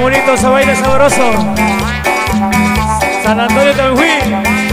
Bonito, se baila sabroso. San Antonio Tanjuí.